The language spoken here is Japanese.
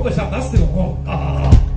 僕がじゃあ出もああ